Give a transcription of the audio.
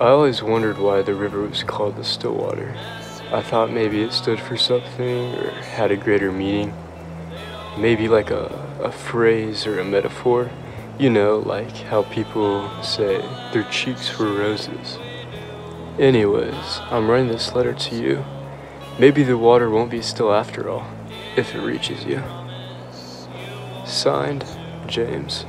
I always wondered why the river was called the Stillwater. I thought maybe it stood for something or had a greater meaning. Maybe like a, a phrase or a metaphor. You know, like how people say their cheeks were roses. Anyways, I'm writing this letter to you. Maybe the water won't be still after all, if it reaches you. Signed, James.